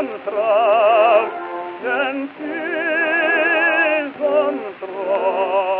And denn sie Sonnenstrahl.